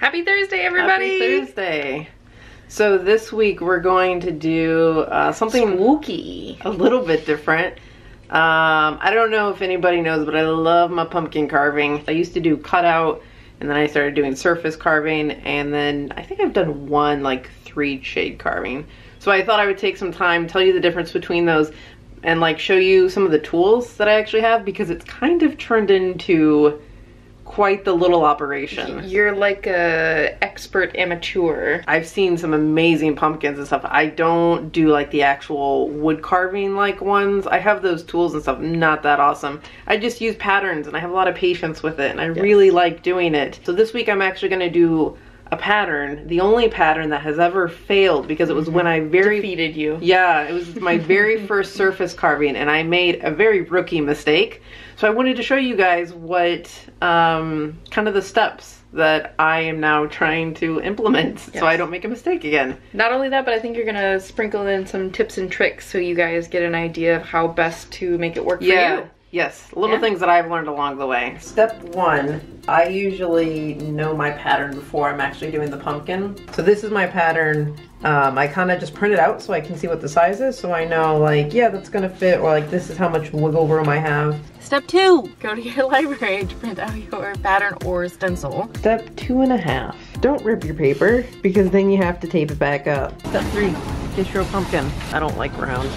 Happy Thursday, everybody! Happy Thursday. So this week we're going to do uh, something Spooky. a little bit different. Um, I don't know if anybody knows, but I love my pumpkin carving. I used to do cutout, and then I started doing surface carving, and then I think I've done one like three shade carving. So I thought I would take some time, tell you the difference between those, and like show you some of the tools that I actually have because it's kind of turned into quite the little operation. You're like a expert amateur. I've seen some amazing pumpkins and stuff. I don't do like the actual wood carving like ones. I have those tools and stuff, not that awesome. I just use patterns and I have a lot of patience with it and I really like doing it. So this week I'm actually gonna do a pattern, the only pattern that has ever failed because it was when I very Defeated you. yeah, it was my very first surface carving and I made a very rookie mistake. So I wanted to show you guys what um, kind of the steps that I am now trying to implement so I don't make a mistake again. Not only that, but I think you're gonna sprinkle in some tips and tricks so you guys get an idea of how best to make it work for you. Yes, little Yeah. things that I've learned along the way. Step one, I usually know my pattern before I'm actually doing the pumpkin. So this is my pattern. Um, I kind of just print it out so I can see what the size is so I know like, yeah, that's gonna fit or like this is how much wiggle room I have. Step two, go to your library to print out your pattern or stencil. Step two and a half. Don't rip your paper because then you have to tape it back up. Step three, get your pumpkin. I don't like round.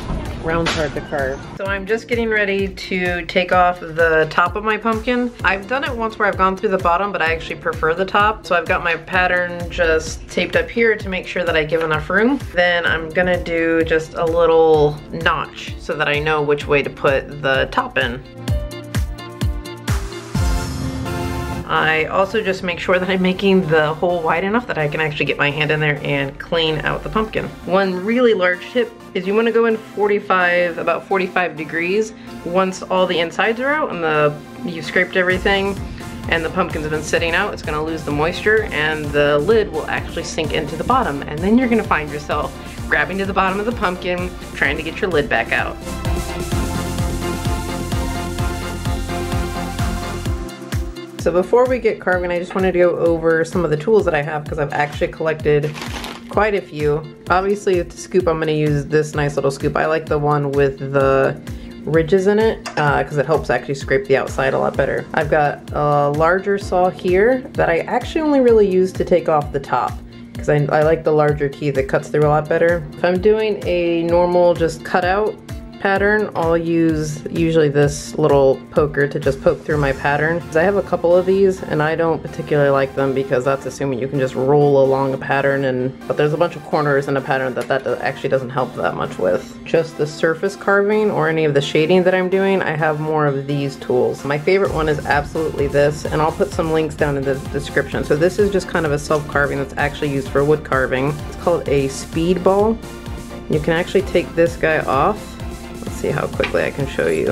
Round's hard to carve. So I'm just getting ready to take off the top of my pumpkin. I've done it once where I've gone through the bottom, but I actually prefer the top. So I've got my pattern just taped up here to make sure that I give enough room. Then I'm gonna do just a little notch so that I know which way to put the top in. I also just make sure that I'm making the hole wide enough that I can actually get my hand in there and clean out the pumpkin. One really large tip is you want to go in 45, about 45 degrees once all the insides are out and the you've scraped everything and the pumpkin's been sitting out, it's to lose the moisture and the lid will actually sink into the bottom and then you're to find yourself grabbing to the bottom of the pumpkin trying to get your lid back out. So before we get carving, I just wanted to go over some of the tools that I have because I've actually collected quite a few. Obviously the scoop, I'm gonna use this nice little scoop. I like the one with the ridges in it uh, because it helps actually scrape the outside a lot better. I've got a larger saw here that I actually only really use to take off the top because I, I like the larger teeth, it cuts through a lot better. If I'm doing a normal just cutout pattern, I'll use usually this little poker to just poke through my pattern. I have a couple of these and I don't particularly like them because that's assuming you can just roll along a pattern and but there's a bunch of corners in a pattern that that actually doesn't help that much with. Just the surface carving or any of the shading that I'm doing, I have more of these tools. My favorite one is absolutely this and I'll put some links down in the description. So this is just kind of a self carving that's actually used for wood carving. It's called a Speedball. You can actually take this guy off see how quickly I can show you.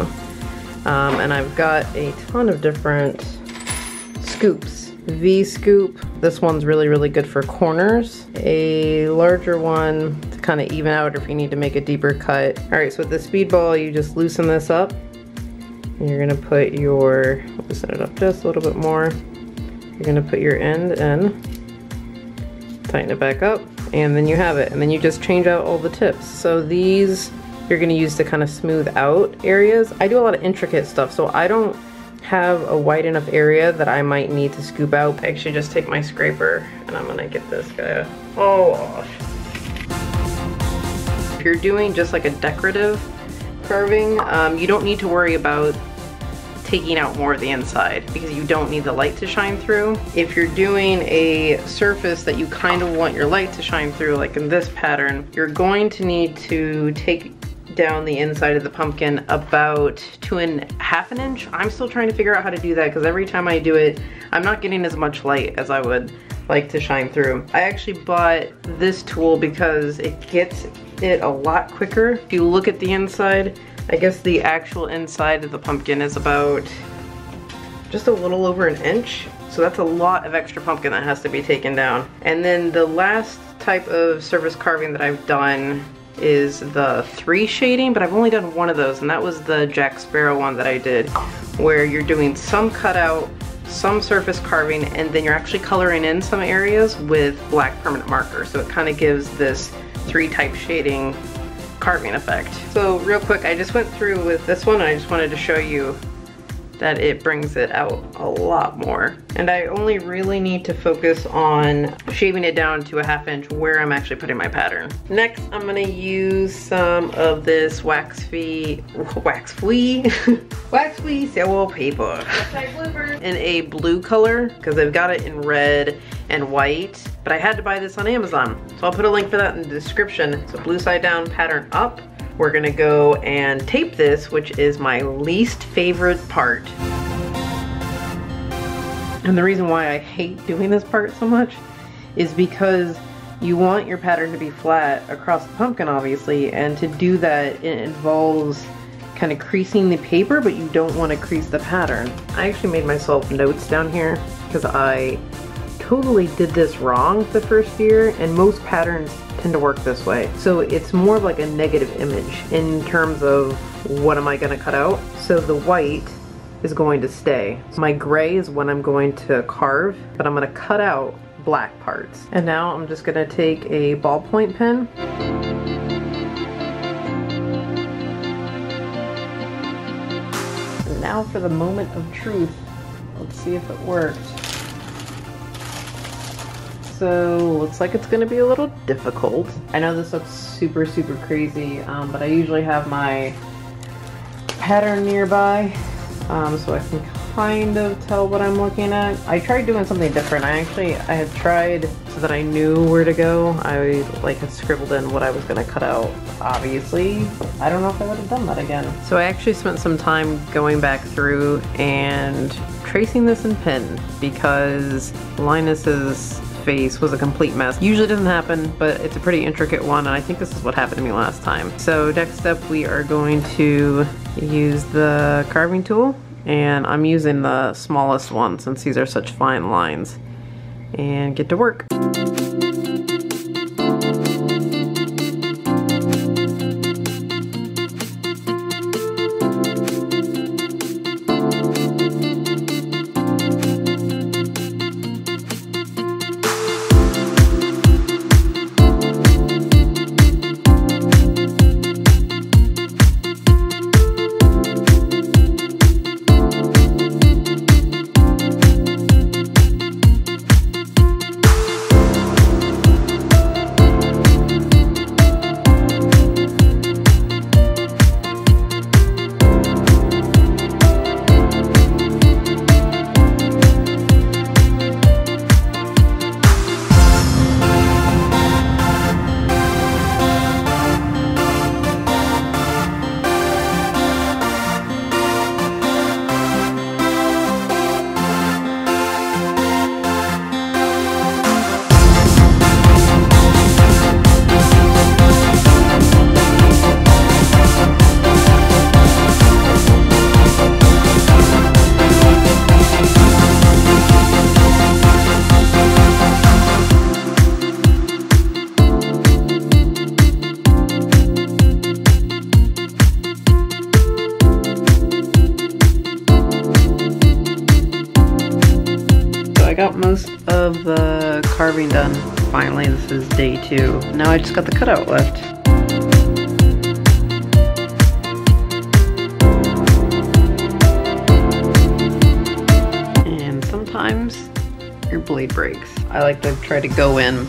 Um, and I've got a ton of different scoops. V scoop, this one's really, really good for corners. A larger one to kind of even out if you need to make a deeper cut. All right, so with the Speedball, you just loosen this up. You're gonna put your, loosen it up just a little bit more. You're gonna put your end in, tighten it back up, and then you have it. And then you just change out all the tips. So these you're gonna use to kind of smooth out areas. I do a lot of intricate stuff, so I don't have a wide enough area that I might need to scoop out. I actually just take my scraper and I'm gonna get this guy all off. If you're doing just like a decorative carving, um, you don't need to worry about taking out more of the inside because you don't need the light to shine through. If you're doing a surface that you kind of want your light to shine through, like in this pattern, you're going to need to take down the inside of the pumpkin about two and half an inch. I'm still trying to figure out how to do that because every time I do it, I'm not getting as much light as I would like to shine through. I actually bought this tool because it gets it a lot quicker. If you look at the inside, I guess the actual inside of the pumpkin is about just a little over an inch. So that's a lot of extra pumpkin that has to be taken down. And then the last type of surface carving that I've done is the three shading, but I've only done one of those, and that was the Jack Sparrow one that I did, where you're doing some cutout, some surface carving and then you're actually coloring in some areas with black permanent marker. So it kind of gives this three type shading carving effect. So real quick, I just went through with this one. I just wanted to show you that it brings it out a lot more. And I only really need to focus on shaving it down to a half inch where I'm actually putting my pattern. Next, I'm gonna use some of this Wax Fee, Wax Flea, Wax Fee Cell paper in a blue color because I've got it in red and white, but I had to buy this on Amazon. So I'll put a link for that in the description. So blue side down pattern up, we're gonna go and tape this, which is my least favorite part. And the reason why I hate doing this part so much is because you want your pattern to be flat across the pumpkin, obviously, and to do that, it involves kind of creasing the paper, but you don't want to crease the pattern. I actually made myself notes down here because I totally did this wrong the first year, and most patterns tend to work this way. So it's more like a negative image in terms of what am I gonna cut out. So the white is going to stay. My gray is when I'm going to carve, but I'm gonna cut out black parts. And now I'm just gonna take a ballpoint pen now for the moment of truth. Let's see if it worked so looks like it's gonna be a little difficult. I know this looks super, super crazy, um, but I usually have my pattern nearby um, so I can kind of tell what I'm looking at. I tried doing something different. I actually, I had tried so that I knew where to go. I like had scribbled in what I was gonna cut out. Obviously, I don't know if I would have done that again. So I actually spent some time going back through and tracing this in pen because Linus's face was a complete mess. Usually doesn't happen, but it's a pretty intricate one, and I think this is what happened to me last time. So next up, we are going to use the carving tool, and I'm using the smallest one since these are such fine lines, and get to work. Got most of the carving done. Finally, this is day two. Now I just got the cutout left. And sometimes your blade breaks. I like to try to go in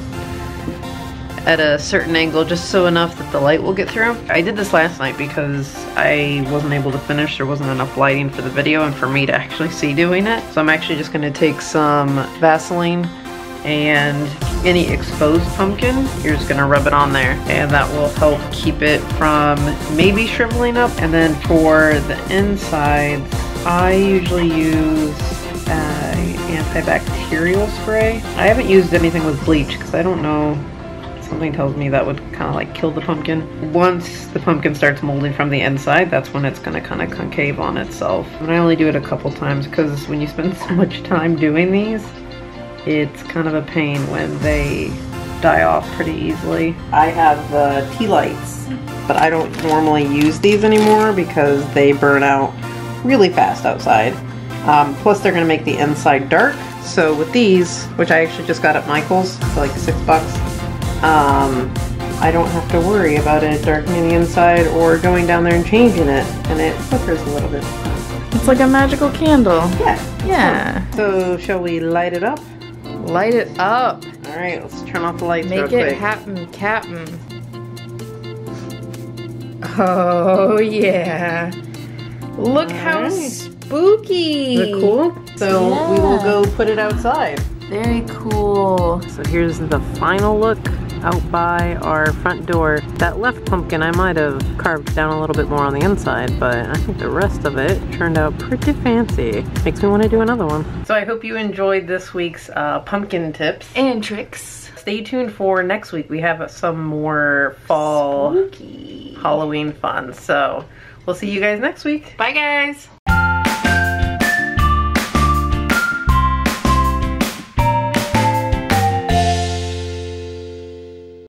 at a certain angle just so enough that the light will get through. I did this last night because I wasn't able to finish. There wasn't enough lighting for the video and for me to actually see doing it. So I'm actually just going to take some Vaseline and any exposed pumpkin, you're just gonna rub it on there and that will help keep it from maybe shriveling up. And then for the insides, I usually use uh, antibacterial spray. I haven't used anything with bleach because I don't know something tells me that would kind of like kill the pumpkin. Once the pumpkin starts molding from the inside, that's when it's going to kind of concave on itself. And I only do it a couple times because when you spend so much time doing these, it's kind of a pain when they die off pretty easily. I have the tea lights, but I don't normally use these anymore because they burn out really fast outside. Um, plus they're gonna make the inside dark. So with these, which I actually just got at Michael's for like six bucks, um, I don't have to worry about it darkening the inside or going down there and changing it. And it flickers a little bit. It's like a magical candle. Yeah. Yeah. So shall we light it up? Light it up. All right, let's turn off the lights Make it happen, Captain. Oh, yeah. Look how Alright. spooky. Is it cool? So we will go put it outside. Very cool. So here's the final look out by our front door. That left pumpkin I might have carved down a little bit more on the inside, but I think the rest of it turned out pretty fancy. Makes me want to do another one. So I hope you enjoyed this week's uh, pumpkin tips. And tricks. Stay tuned for next week. We have some more fall Spooky. Halloween fun. So we'll see you guys next week. Bye, guys.